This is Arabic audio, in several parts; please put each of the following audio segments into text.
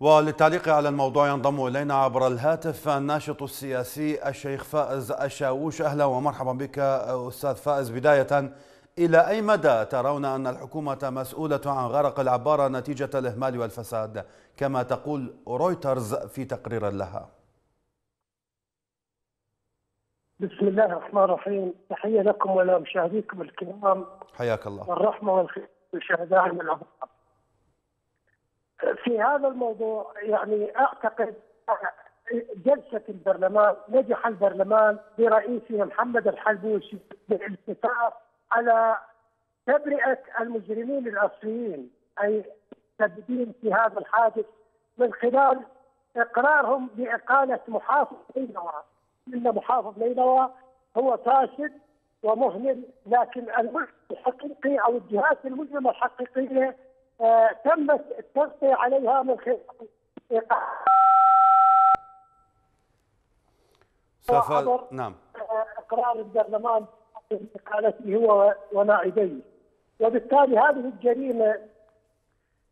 وللتعليق على الموضوع ينضم إلينا عبر الهاتف الناشط السياسي الشيخ فائز الشاووش أهلا ومرحبا بك أستاذ فائز. بداية إلى أي مدى ترون أن الحكومة مسؤولة عن غرق العبارة نتيجة الإهمال والفساد؟ كما تقول رويترز في تقرير لها. بسم الله الرحمن الرحيم. تحية لكم ولمشاهديكم الكرام. حياك الله. والرحمة والخير لشهداء من الابطال في هذا الموضوع يعني أعتقد جلسة البرلمان نجح البرلمان برئيسه محمد الحلبوشي بالاتفاق على تبرئة المجرمين الأصليين أي المسببين في هذا الحادث من خلال إقرارهم بإقالة محافظ نينوى إن محافظ نينوى هو فاسد ومهمل لكن المجرم الحقيقي أو الجهات المجرمة الحقيقية آه تمت التغطيه عليها من خلال نعم. إقرار البرلمان باقالته هو ونائبيه. وبالتالي هذه الجريمة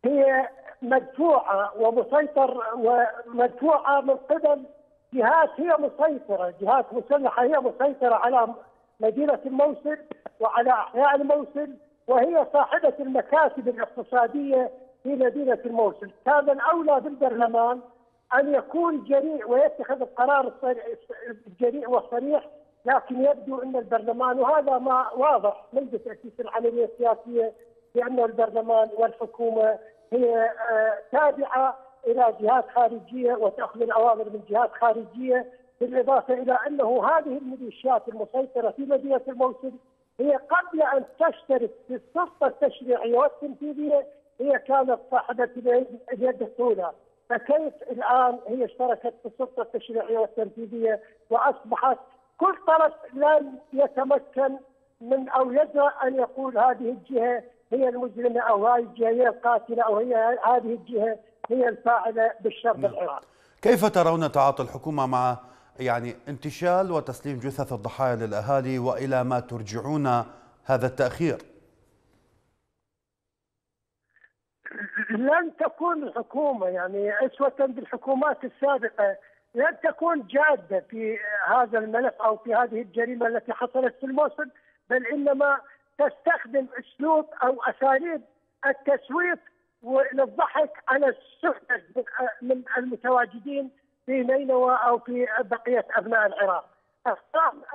هي مدفوعة ومسيطر ومدفوعة من قبل جهات هي مسيطرة، جهات مسلحة هي مسيطرة على مدينة الموصل وعلى أحياء الموصل وهي صاحبة المكاسب الاقتصادية في مدينة الموصل، كان الأولى بالبرلمان أن يكون جريء ويتخذ القرار الجريء والصريح لكن يبدو أن البرلمان وهذا ما واضح منذ تأسيس العملية السياسية بان البرلمان والحكومة هي تابعة إلى جهات خارجية وتأخذ الأوامر من جهات خارجية بالإضافة إلى أنه هذه الميليشيات المسيطرة في مدينة الموصل هي قبل أن تشترك في السلطه التشريعية والتنفيذية هي كانت صاحبة اليد الأولى فكيف الآن هي اشتركت في السلطه التشريعية والتنفيذية وأصبحت كل طرف لن يتمكن من أو يجرأ أن يقول هذه الجهة هي المجرمة أو هذه الجهة هي القاتلة أو هي هذه الجهة هي الفاعلة بالشر نعم. العراقي. كيف ترون تعاطي الحكومة مع يعني انتشال وتسليم جثث الضحايا للأهالي وإلى ما ترجعون هذا التأخير؟ لن تكون الحكومة يعني اسوه بالحكومات السابقة لن تكون جادة في هذا الملف أو في هذه الجريمة التي حصلت في الموصل بل إنما تستخدم أسلوب أو أساليب التسويق للضحك على السخنه من المتواجدين في نينوى أو في بقية أبناء العراق.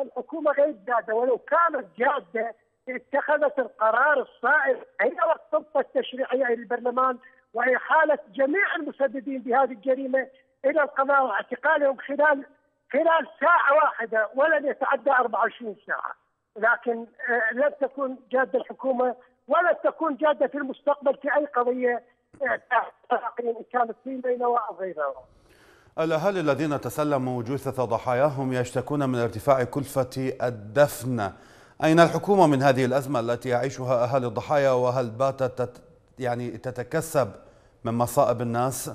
الحكومة غير جاده ولو كانت جادة اتخذت القرار الصائب هي والسلطة التشريعية للبرلمان واحاله جميع المسببين بهذه الجريمة إلى القضاء واعتقالهم خلال خلال ساعة واحدة ولن يتعدى 24 ساعة. لكن لن تكون جادة الحكومة ولن تكون جادة في المستقبل في أي قضية كانت في نينوى أو غيرها. الأهالي الذين تسلموا جثث ضحاياهم يشتكون من ارتفاع كلفة الدفن. أين الحكومة من هذه الأزمة التي يعيشها أهالي الضحايا وهل باتت يعني تتكسب من مصائب الناس؟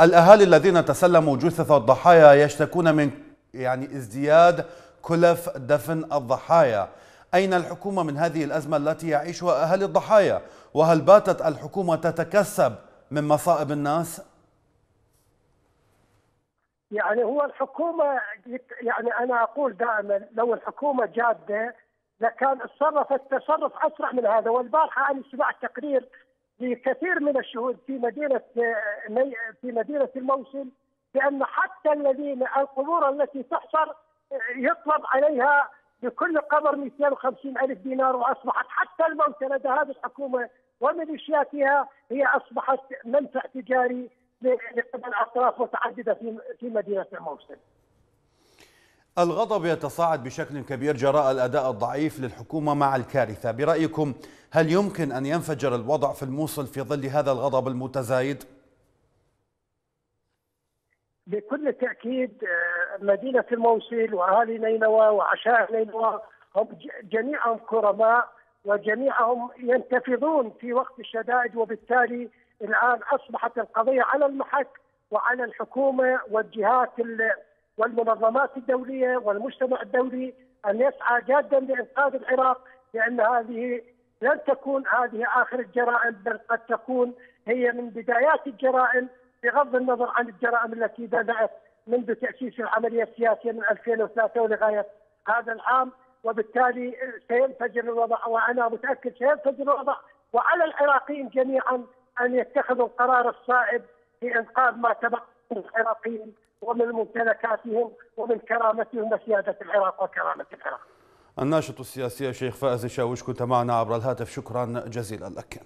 الأهالي الذين تسلموا جثث الضحايا يشتكون من يعني ازدياد كلف دفن الضحايا أين الحكومة من هذه الأزمة التي يعيشها اهالي الضحايا؟ وهل باتت الحكومة تتكسب من مصائب الناس؟ يعني هو الحكومة يعني أنا أقول دائما لو الحكومة جادة لكان اتصرفت تصرف أسرع من هذا. والبارحة أنا سمعت تقرير لكثير من الشهود في مدينه في مدينة الموصل بأن حتى الذين القبور التي تحصر يطلب عليها بكل قبر 250 ألف دينار وأصبحت حتى الموتى لدى هذه الحكومة وميليشياتها هي أصبحت منفع تجاري لقبل أطراف متعددة في مدينة الموصل. الغضب يتصاعد بشكل كبير جراء الأداء الضعيف للحكومة مع الكارثة، برأيكم هل يمكن أن ينفجر الوضع في الموصل في ظل هذا الغضب المتزايد؟ بكل تأكيد مدينة الموصل وأهالي نينوى وعشائر نينوى هم جميعهم كرماء وجميعهم ينتفضون في وقت الشدائد وبالتالي الآن أصبحت القضية على المحك وعلى الحكومة والجهات والمنظمات الدولية والمجتمع الدولي أن يسعى جادا لإنقاذ العراق لأن هذه لن تكون هذه آخر الجرائم بل قد تكون هي من بدايات الجرائم بغض النظر عن الجرائم التي بدات منذ تأسيس العملية السياسية من 2003 ولغاية هذا العام وبالتالي سينفجر الوضع وأنا متأكد سينفجر الوضع وعلى العراقيين جميعا أن يتخذوا القرار الصائب في إنقاذ ما تبقى من العراقيين ومن ممتلكاتهم ومن كرامتهم وسيادة العراق وكرامة العراق. الناشط السياسي الشيخ فائز الشاوش كنت معنا عبر الهاتف شكرا جزيلا لك.